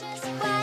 Just